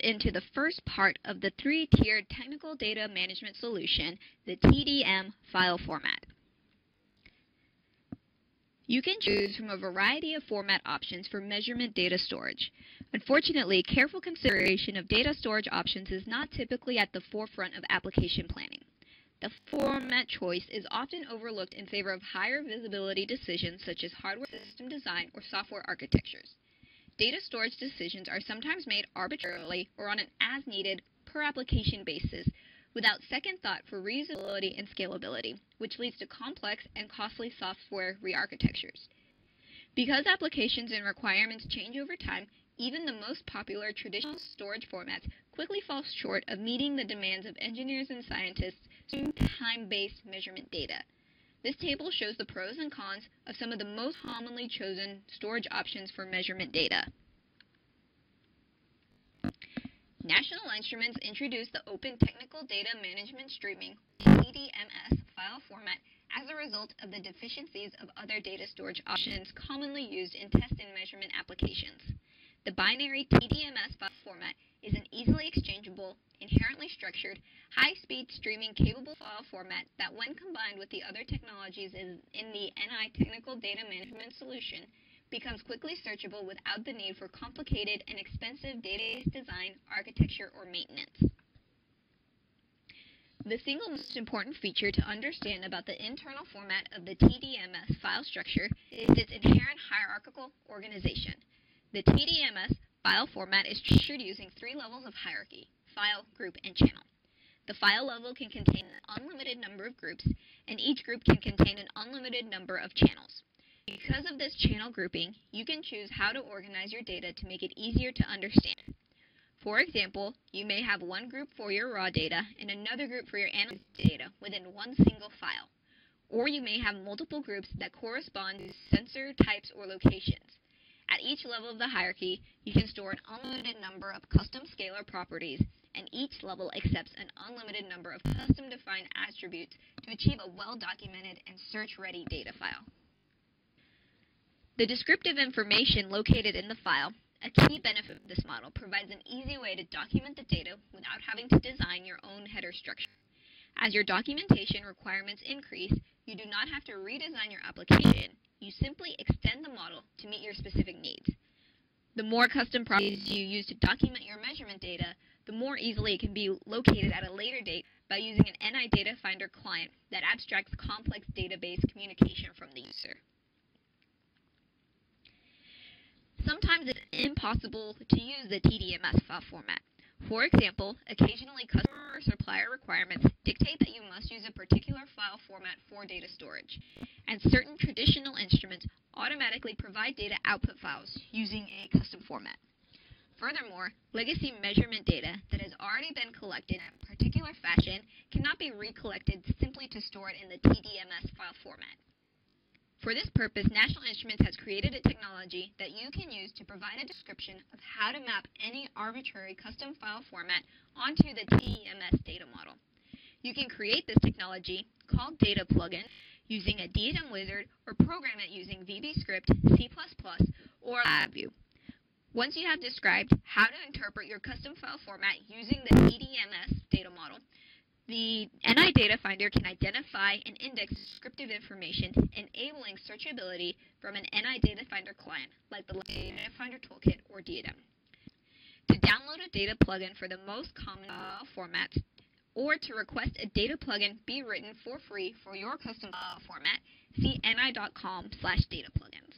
into the first part of the three-tiered technical data management solution, the TDM file format. You can choose from a variety of format options for measurement data storage. Unfortunately, careful consideration of data storage options is not typically at the forefront of application planning. The format choice is often overlooked in favor of higher visibility decisions such as hardware system design or software architectures. Data storage decisions are sometimes made arbitrarily or on an as-needed, per-application basis without second thought for reusability and scalability, which leads to complex and costly software rearchitectures. Because applications and requirements change over time, even the most popular traditional storage formats quickly fall short of meeting the demands of engineers and scientists using time-based measurement data. This table shows the pros and cons of some of the most commonly chosen storage options for measurement data. National Instruments introduced the Open Technical Data Management Streaming TDMS file format as a result of the deficiencies of other data storage options commonly used in test and measurement applications. The binary TDMS file format is an easily exchangeable, inherently structured, high-speed streaming capable file format that when combined with the other technologies in, in the NI Technical Data Management solution becomes quickly searchable without the need for complicated and expensive database design, architecture, or maintenance. The single most important feature to understand about the internal format of the TDMS file structure is its inherent hierarchical organization. The TDMS file format is structured using three levels of hierarchy, file, group, and channel. The file level can contain an unlimited number of groups, and each group can contain an unlimited number of channels. Because of this channel grouping, you can choose how to organize your data to make it easier to understand. For example, you may have one group for your raw data and another group for your analyzed data within one single file. Or you may have multiple groups that correspond to sensor types or locations. At each level of the hierarchy, you can store an unlimited number of custom scalar properties, and each level accepts an unlimited number of custom-defined attributes to achieve a well-documented and search-ready data file. The descriptive information located in the file, a key benefit of this model, provides an easy way to document the data without having to design your own header structure. As your documentation requirements increase, you do not have to redesign your application. You simply extend the model to meet your specific needs. The more custom properties you use to document your measurement data, the more easily it can be located at a later date by using an NI Data Finder client that abstracts complex database communication from the user. Sometimes it's impossible to use the TDMS file format. For example, occasionally customer or supplier requirements dictate that you must use a particular file format for data storage, and certain traditional instruments automatically provide data output files using a custom format. Furthermore, legacy measurement data that has already been collected in a particular fashion cannot be recollected simply to store it in the TDMS file format. For this purpose, National Instruments has created a technology that you can use to provide a description of how to map any arbitrary custom file format onto the TDMS data model. You can create this technology, called Data Plugin, using a DSM wizard or program it using VBScript, C++, or LabVIEW. Once you have described how to interpret your custom file format using the TDMS data model, the NI Data Finder can identify and index descriptive information, enabling searchability from an NI Data Finder client, like the Data Finder Toolkit or DIAdem. To download a data plugin for the most common file formats, or to request a data plugin be written for free for your custom file format, see ni.com slash data plugin.